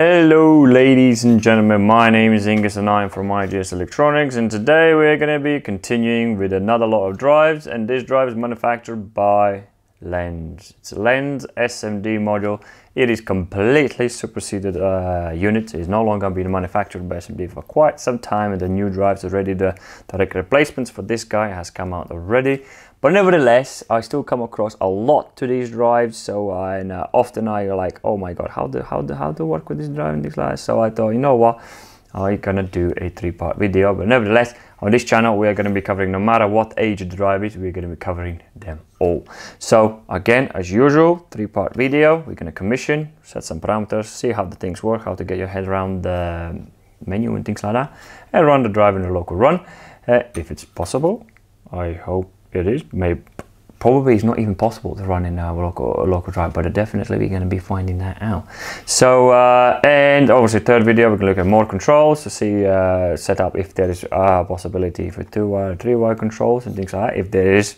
Hello ladies and gentlemen, my name is Ingus and I'm from IGS Electronics and today we're going to be continuing with another lot of drives and this drive is manufactured by Lenze. It's a Lenze SMD module. It is completely superseded uh, unit. It's no longer being manufactured by SMD for quite some time and the new drives are ready. The direct replacements for this guy has come out already. But nevertheless, I still come across a lot to these drives. So I, uh, often I like, oh my God, how do, how do, how to work with this drive and this live? So I thought, you know what? I'm gonna do a three-part video, but nevertheless, on this channel, we are gonna be covering no matter what age the drive is, we're gonna be covering them all. So again, as usual, three-part video, we're gonna commission, set some parameters, see how the things work, how to get your head around the menu and things like that, and run the drive in a local run, uh, if it's possible. I hope it is. Maybe probably it's not even possible to run in a local, a local drive, but definitely we're going to be finding that out. So, uh, and obviously third video, we're going to look at more controls to see, uh, set up if there is a possibility for two wire, three wire controls and things like that, if there is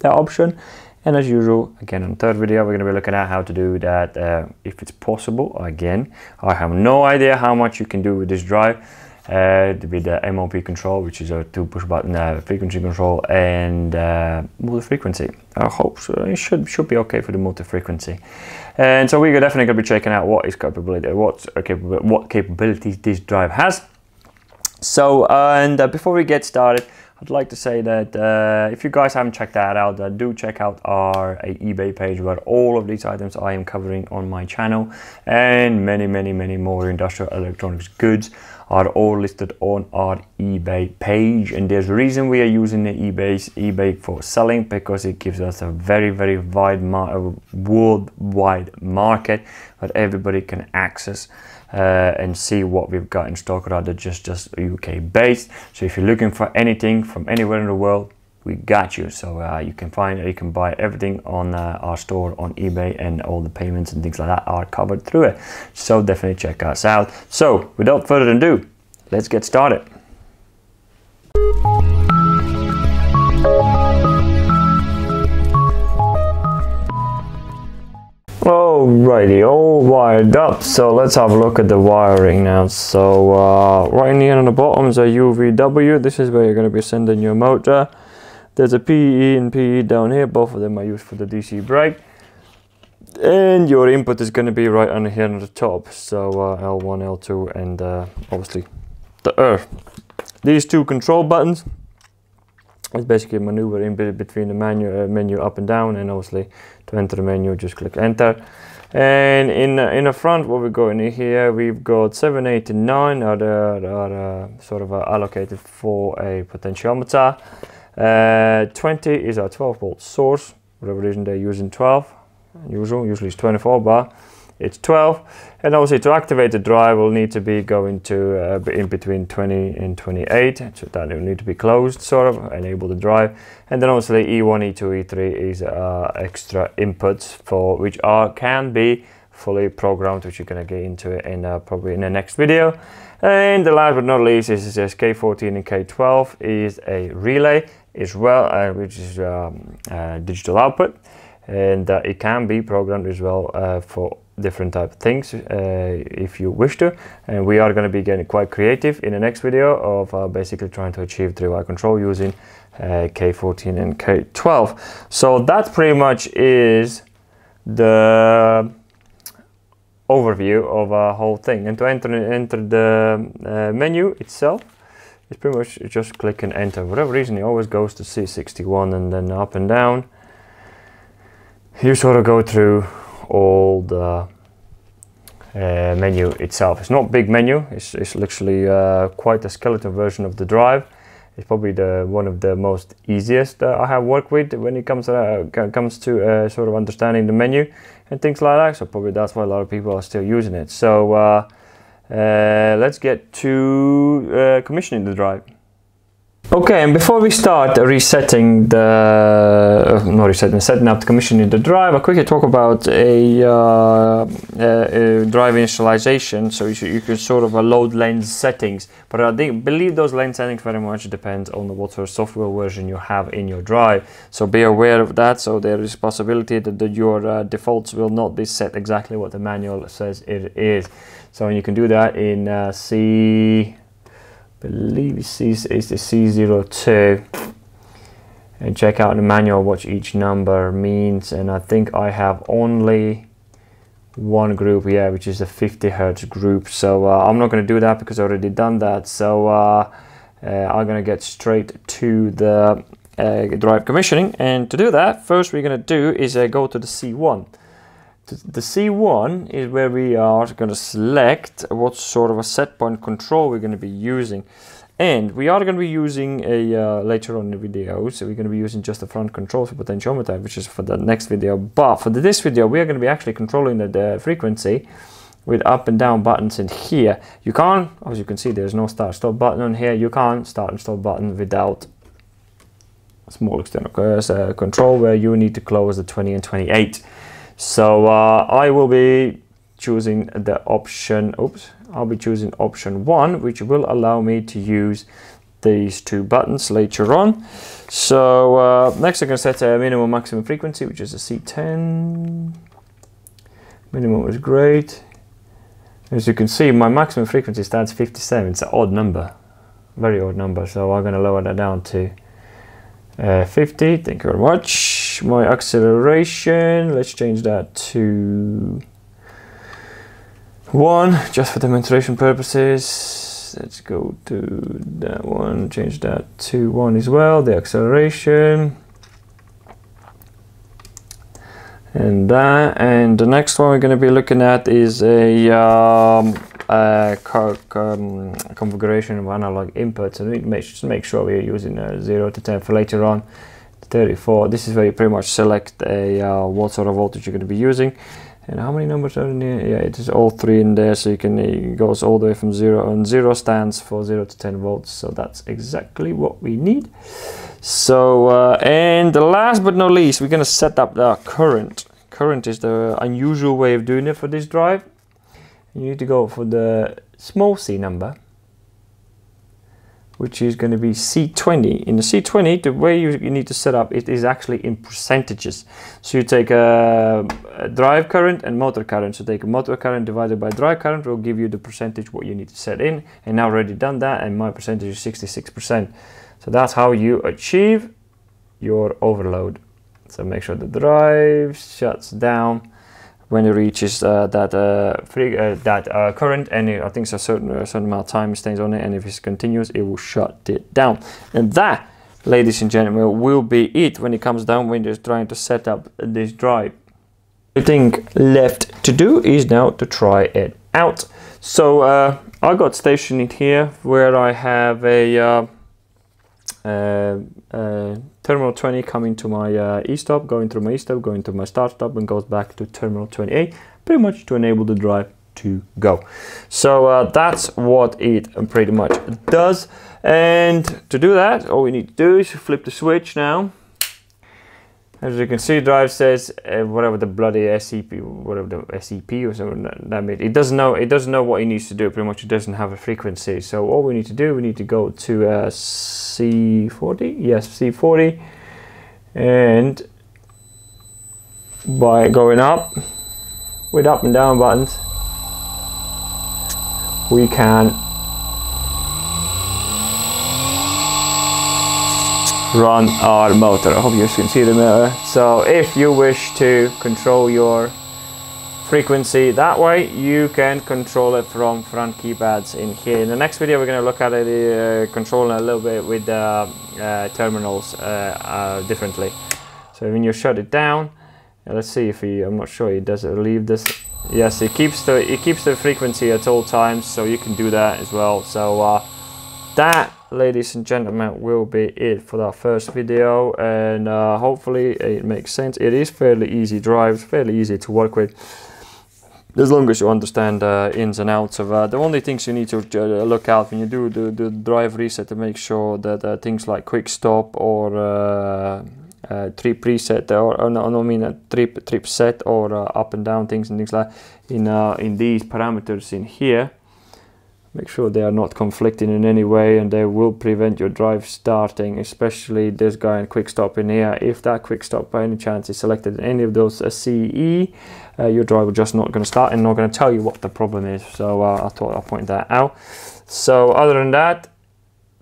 that option. And as usual, again, on third video, we're going to be looking at how to do that uh, if it's possible. Again, I have no idea how much you can do with this drive uh, with the MOP control, which is a two push button uh, frequency control and uh, multi-frequency. I hope so. it should should be okay for the multi-frequency. And so we're definitely going to be checking out what is capability, what what capabilities this drive has. So and uh, before we get started, I'd like to say that uh, if you guys haven't checked that out, uh, do check out our uh, eBay page where all of these items I am covering on my channel and many, many, many more industrial electronics goods are all listed on our eBay page. And there's a reason we are using the eBay, eBay for selling because it gives us a very, very wide, mar worldwide market that everybody can access. Uh, and see what we've got in stock. Rather just just UK based. So if you're looking for anything from anywhere in the world we got you. So uh, you can find you can buy everything on uh, our store on ebay and all the payments and things like that are covered through it. So definitely check us out. So without further ado let's get started Alrighty, all wired up. So let's have a look at the wiring now. So uh, right in here on the bottom is a UVW. This is where you're going to be sending your motor. There's a PE and PE down here. Both of them are used for the DC brake. And your input is going to be right under here on the top. So uh, L1, L2 and uh, obviously the earth. These two control buttons it's basically a maneuver in between the menu, uh, menu up and down and obviously to enter the menu just click enter. And in uh, in the front what we got in here we've got 7 8 and 9 are, the, are uh, sort of uh, allocated for a potentiometer. Uh, 20 is our 12 volt source whatever reason they're using 12 usual usually it's 24 but it's 12 and obviously to activate the drive will need to be going to uh, in between 20 and 28 so that will need to be closed sort of enable the drive. And then obviously E1 E2 E3 is uh, extra inputs for which are can be fully programmed which you're going to get into it in uh, probably in the next video. And the last but not least is this K14 and K12 is a relay as well uh, which is um, uh, digital output. And uh, it can be programmed as well for different type of things uh, if you wish to. And we are going to be getting quite creative in the next video of uh, basically trying to achieve 3-wire control using uh, K14 and K12 so that pretty much is the overview of a whole thing. And to enter enter the uh, menu itself it's pretty much just click and enter. For whatever reason it always goes to C61 and then up and down. You sort of go through all the uh, menu itself. It's not big menu, it's, it's literally uh, quite a skeleton version of the drive. It's probably the one of the most easiest uh, I have worked with when it comes to, uh, comes to uh, sort of understanding the menu and things like that. So probably that's why a lot of people are still using it. So uh, let's get to commissioning the drive. Okay, and before we start resetting the, uh, not resetting, setting up the commissioning the drive, I'll quickly talk about a, uh, a, a drive initialization. So you, should, you can sort of uh, load Lenze settings, but I think, believe those Lenze settings very much depend on what sort of software version you have in your drive. So be aware of that. So there is possibility that, that your uh, defaults will not be set exactly what the manual says it is. So you can do that in uh, C, believe it's, C, it's the C02 and check out the manual what each number means and I think I have only one group yeah which is a 50 hertz group. So uh, I'm not going to do that because I already done that. So uh, uh, I'm going to get straight to the uh, drive commissioning. And to do that first we're going to do is uh, go to the C1 the C1 is where we are going to select what sort of a set point control we're going to be using and we are going to be using a uh, later on in the video, so we're going to be using just the front control for potentiometer, which is for the next video. But for this video, we are going to be actually controlling the, the frequency with up and down buttons in here. You can't, as you can see, there's no start stop button on here. You can't start and stop button without a small external uh, control where you need to close the 20 and 28. So uh, I will be choosing the option, oops, I'll be choosing option one, which will allow me to use these two buttons later on. So uh, next I'm going to set a minimum maximum frequency, which is a C10. Minimum is great. As you can see, my maximum frequency starts 57. It's an odd number, very odd number. So I'm going to lower that down to uh, 50. Thank you very much. My acceleration, let's change that to one just for demonstration purposes. Let's go to that one change that to one as well the acceleration. And that and the next one we're going to be looking at is a, um, a um, configuration of analog inputs. So we make, just make sure we're using a 0 to 10 for later on 34 this is where you pretty much select a uh, what sort of voltage you're going to be using and how many numbers are in here? Yeah, it is all three in there, so you can it goes all the way from zero, and zero stands for zero to 10 volts, so that's exactly what we need. So, uh, and the last but not least, we're gonna set up the current. Current is the unusual way of doing it for this drive. You need to go for the small c number, which is going to be C20. In the C20, the way you, you need to set up it is actually in percentages. So you take a, a, drive current and motor current. So take a motor current divided by drive current will give you the percentage what you need to set in. And I've already done that and my percentage is 66%. So that's how you achieve your overload. So make sure the drive shuts down when it reaches uh, that uh, free, uh, that uh, current and it, I think a certain, a certain amount of time stays on it and if it's continuous it will shut it down. And that ladies and gentlemen will be it when it comes down when you're trying to set up this drive. The thing left to do is now to try it out. So uh, I got stationed here where I have a uh, uh, uh, terminal 20 coming to my uh, e-stop, going through my e-stop, going to my start stop and goes back to terminal 28, pretty much to enable the drive to go. So uh, that's what it pretty much does. And to do that, all we need to do is flip the switch now as you can see, drive says uh, whatever the bloody SCP, whatever the SEP or something that means. It doesn't know. It doesn't know what it needs to do. Pretty much, it doesn't have a frequency. So all we need to do, we need to go to uh, C40. Yes, C40, and by going up with up and down buttons, we can run our motor. I hope you can see the mirror. So if you wish to control your frequency that way, you can control it from front keypads in here. In the next video, we're going to look at the uh, controlling a little bit with the uh, terminals uh, uh, differently. So when you shut it down, let's see if he, I'm not sure he does it leave this. Yes, it keeps the it keeps the frequency at all times, so you can do that as well. So uh, that ladies and gentlemen will be it for that first video and uh, hopefully it makes sense. It is fairly easy drive fairly easy to work with as long as you understand uh, ins and outs of uh, the only things you need to uh, look out when you do the, the drive reset to make sure that uh, things like quick stop or uh, trip preset or, or no, no, I mean a trip trip set or up and down things and things like in in these parameters in here make sure they are not conflicting in any way and they will prevent your drive starting especially this guy in quick stop in here. If that quick stop by any chance is selected in any of those CE uh, your drive just not going to start and not going to tell you what the problem is. So uh, I thought I'll point that out. So other than that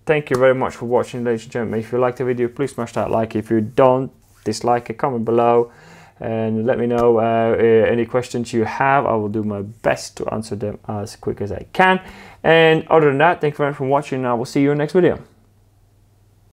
thank you very much for watching ladies and gentlemen. If you like the video please smash that like. If you don't dislike it comment below and let me know uh, any questions you have. I will do my best to answer them as quick as I can. And other than that, thank you very much for watching. And I will see you in the next video.